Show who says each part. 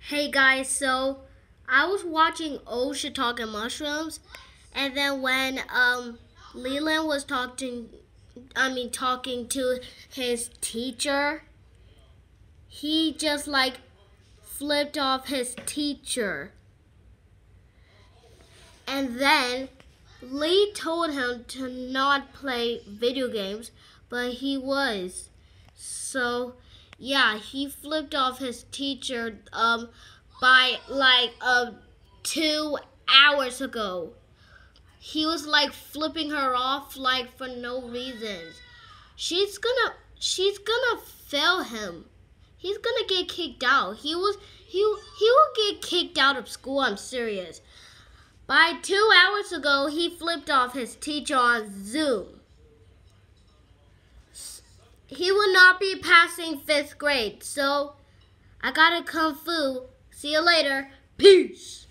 Speaker 1: Hey guys, so I was watching OSHA talking mushrooms, and then when um Leland was talking, I mean talking to his teacher, he just like flipped off his teacher, and then Lee told him to not play video games, but he was, so yeah, he flipped off his teacher um by like um two hours ago. He was like flipping her off like for no reasons. She's gonna she's gonna fail him. He's gonna get kicked out. He was he he will get kicked out of school. I'm serious. By two hours ago, he flipped off his teacher on Zoom he will not be passing fifth grade. So I got to kung fu. See you later. Peace.